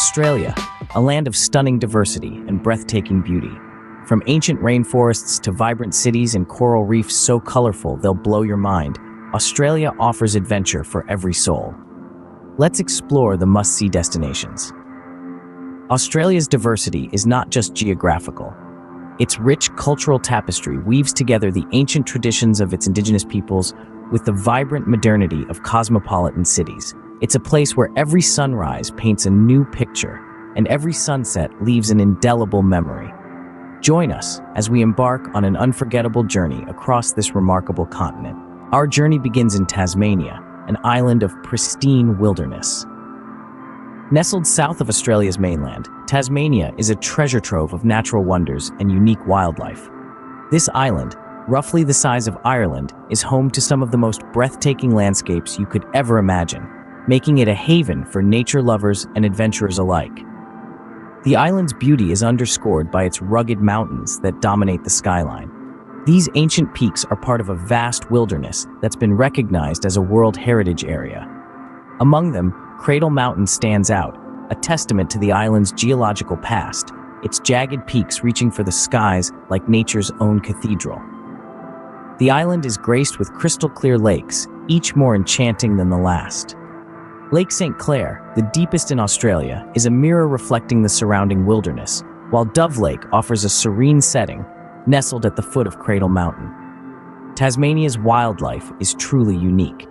Australia, a land of stunning diversity and breathtaking beauty. From ancient rainforests to vibrant cities and coral reefs so colorful they'll blow your mind, Australia offers adventure for every soul. Let's explore the must-see destinations. Australia's diversity is not just geographical. Its rich cultural tapestry weaves together the ancient traditions of its indigenous peoples with the vibrant modernity of cosmopolitan cities. It's a place where every sunrise paints a new picture and every sunset leaves an indelible memory. Join us as we embark on an unforgettable journey across this remarkable continent. Our journey begins in Tasmania, an island of pristine wilderness. Nestled south of Australia's mainland, Tasmania is a treasure trove of natural wonders and unique wildlife. This island, roughly the size of Ireland, is home to some of the most breathtaking landscapes you could ever imagine, making it a haven for nature lovers and adventurers alike. The island's beauty is underscored by its rugged mountains that dominate the skyline. These ancient peaks are part of a vast wilderness that's been recognized as a World Heritage Area. Among them, Cradle Mountain stands out, a testament to the island's geological past, its jagged peaks reaching for the skies like nature's own cathedral. The island is graced with crystal clear lakes, each more enchanting than the last. Lake St. Clair, the deepest in Australia, is a mirror reflecting the surrounding wilderness, while Dove Lake offers a serene setting, nestled at the foot of Cradle Mountain. Tasmania's wildlife is truly unique.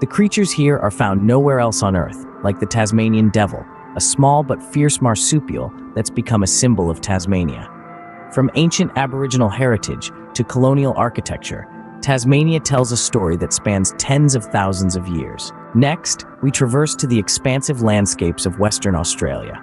The creatures here are found nowhere else on Earth, like the Tasmanian devil, a small but fierce marsupial that's become a symbol of Tasmania. From ancient Aboriginal heritage to colonial architecture, Tasmania tells a story that spans tens of thousands of years. Next, we traverse to the expansive landscapes of Western Australia.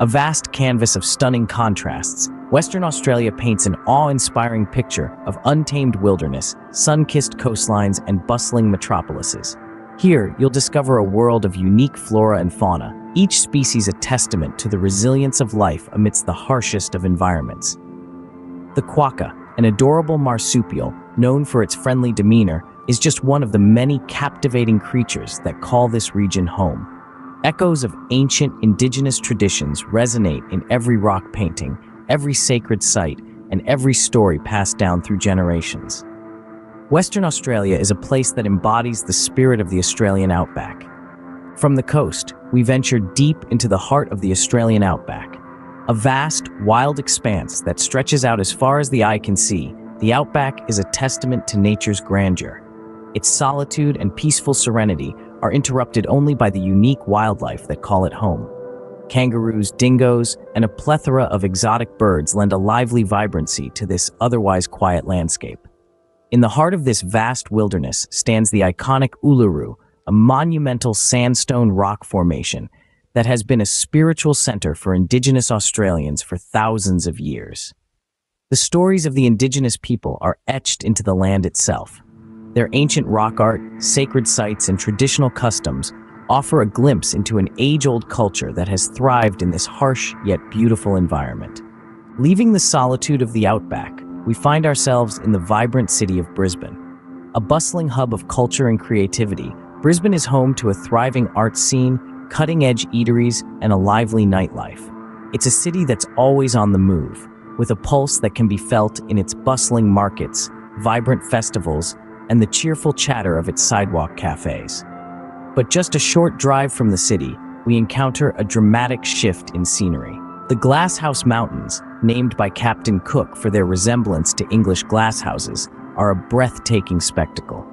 A vast canvas of stunning contrasts, Western Australia paints an awe-inspiring picture of untamed wilderness, sun-kissed coastlines, and bustling metropolises. Here, you'll discover a world of unique flora and fauna, each species a testament to the resilience of life amidst the harshest of environments. The quokka, an adorable marsupial known for its friendly demeanor, is just one of the many captivating creatures that call this region home. Echoes of ancient indigenous traditions resonate in every rock painting, every sacred site, and every story passed down through generations. Western Australia is a place that embodies the spirit of the Australian outback. From the coast, we venture deep into the heart of the Australian outback, a vast, wild expanse that stretches out as far as the eye can see, the outback is a testament to nature's grandeur. Its solitude and peaceful serenity are interrupted only by the unique wildlife that call it home. Kangaroos, dingoes, and a plethora of exotic birds lend a lively vibrancy to this otherwise quiet landscape. In the heart of this vast wilderness stands the iconic Uluru, a monumental sandstone rock formation that has been a spiritual center for Indigenous Australians for thousands of years. The stories of the Indigenous people are etched into the land itself. Their ancient rock art, sacred sites, and traditional customs offer a glimpse into an age-old culture that has thrived in this harsh yet beautiful environment. Leaving the solitude of the outback, we find ourselves in the vibrant city of Brisbane. A bustling hub of culture and creativity, Brisbane is home to a thriving art scene, cutting-edge eateries, and a lively nightlife. It's a city that's always on the move, with a pulse that can be felt in its bustling markets, vibrant festivals, and the cheerful chatter of its sidewalk cafes. But just a short drive from the city, we encounter a dramatic shift in scenery. The Glass House Mountains, named by Captain Cook for their resemblance to English glasshouses, are a breathtaking spectacle.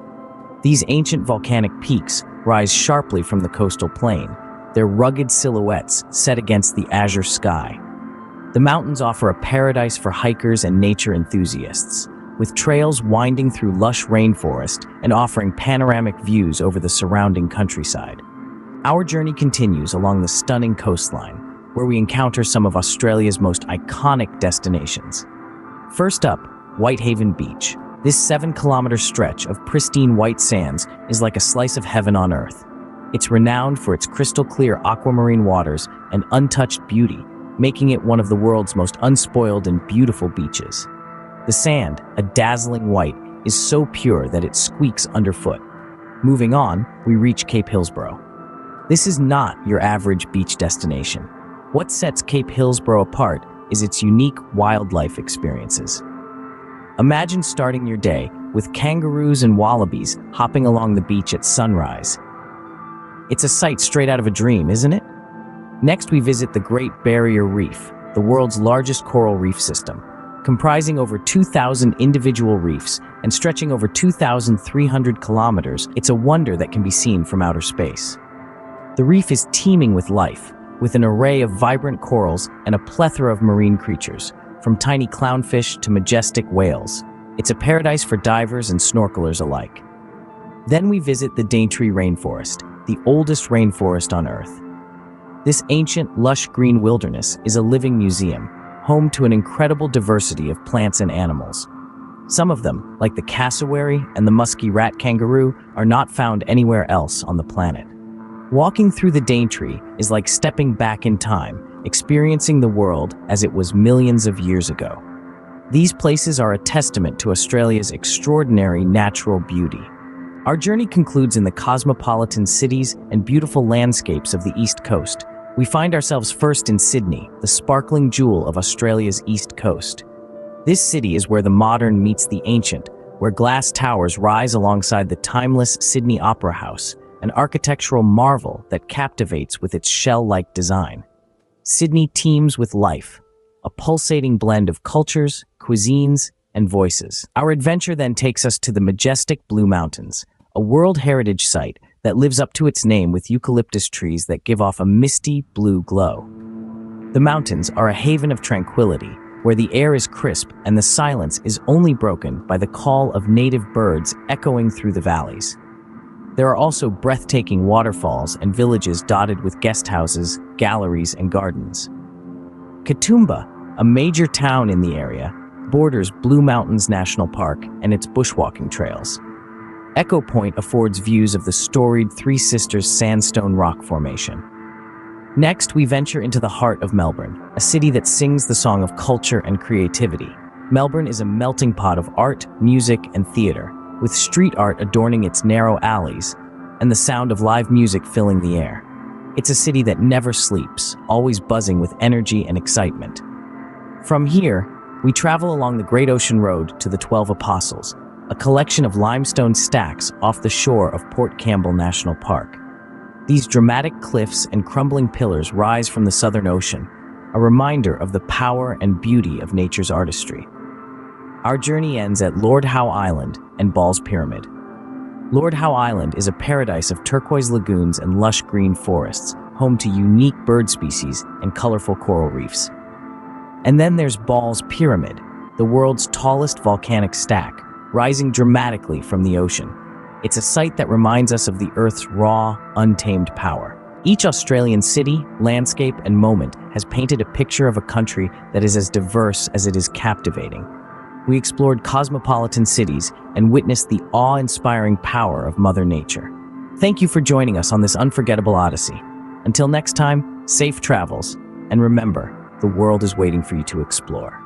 These ancient volcanic peaks rise sharply from the coastal plain, their rugged silhouettes set against the azure sky. The mountains offer a paradise for hikers and nature enthusiasts, with trails winding through lush rainforest and offering panoramic views over the surrounding countryside. Our journey continues along the stunning coastline, where we encounter some of Australia's most iconic destinations. First up, Whitehaven Beach. This seven-kilometer stretch of pristine white sands is like a slice of heaven on earth. It's renowned for its crystal-clear aquamarine waters and untouched beauty, making it one of the world's most unspoiled and beautiful beaches. The sand, a dazzling white, is so pure that it squeaks underfoot. Moving on, we reach Cape Hillsborough. This is not your average beach destination. What sets Cape Hillsborough apart is its unique wildlife experiences. Imagine starting your day with kangaroos and wallabies hopping along the beach at sunrise. It's a sight straight out of a dream, isn't it? Next, we visit the Great Barrier Reef, the world's largest coral reef system. Comprising over 2,000 individual reefs and stretching over 2,300 kilometers, it's a wonder that can be seen from outer space. The reef is teeming with life, with an array of vibrant corals and a plethora of marine creatures, from tiny clownfish to majestic whales. It's a paradise for divers and snorkelers alike. Then we visit the Daintree Rainforest, the oldest rainforest on Earth. This ancient, lush green wilderness is a living museum, home to an incredible diversity of plants and animals. Some of them, like the cassowary and the musky rat kangaroo, are not found anywhere else on the planet. Walking through the Daintree is like stepping back in time, experiencing the world as it was millions of years ago. These places are a testament to Australia's extraordinary natural beauty. Our journey concludes in the cosmopolitan cities and beautiful landscapes of the East Coast. We find ourselves first in Sydney, the sparkling jewel of Australia's East Coast. This city is where the modern meets the ancient, where glass towers rise alongside the timeless Sydney Opera House, an architectural marvel that captivates with its shell-like design. Sydney teems with life, a pulsating blend of cultures, cuisines, and voices. Our adventure then takes us to the majestic Blue Mountains, a World Heritage Site that lives up to its name with eucalyptus trees that give off a misty blue glow. The mountains are a haven of tranquility, where the air is crisp and the silence is only broken by the call of native birds echoing through the valleys. There are also breathtaking waterfalls and villages dotted with guest houses, galleries, and gardens. Katoomba, a major town in the area, borders Blue Mountains National Park and its bushwalking trails. Echo Point affords views of the storied Three Sisters sandstone rock formation. Next, we venture into the heart of Melbourne, a city that sings the song of culture and creativity. Melbourne is a melting pot of art, music, and theater, with street art adorning its narrow alleys and the sound of live music filling the air. It's a city that never sleeps, always buzzing with energy and excitement. From here, we travel along the Great Ocean Road to the Twelve Apostles, a collection of limestone stacks off the shore of Port Campbell National Park. These dramatic cliffs and crumbling pillars rise from the Southern Ocean, a reminder of the power and beauty of nature's artistry. Our journey ends at Lord Howe Island and Ball's Pyramid. Lord Howe Island is a paradise of turquoise lagoons and lush green forests, home to unique bird species and colorful coral reefs. And then there's Ball's Pyramid, the world's tallest volcanic stack, rising dramatically from the ocean. It's a site that reminds us of the Earth's raw, untamed power. Each Australian city, landscape, and moment has painted a picture of a country that is as diverse as it is captivating we explored cosmopolitan cities and witnessed the awe-inspiring power of Mother Nature. Thank you for joining us on this unforgettable odyssey. Until next time, safe travels, and remember, the world is waiting for you to explore.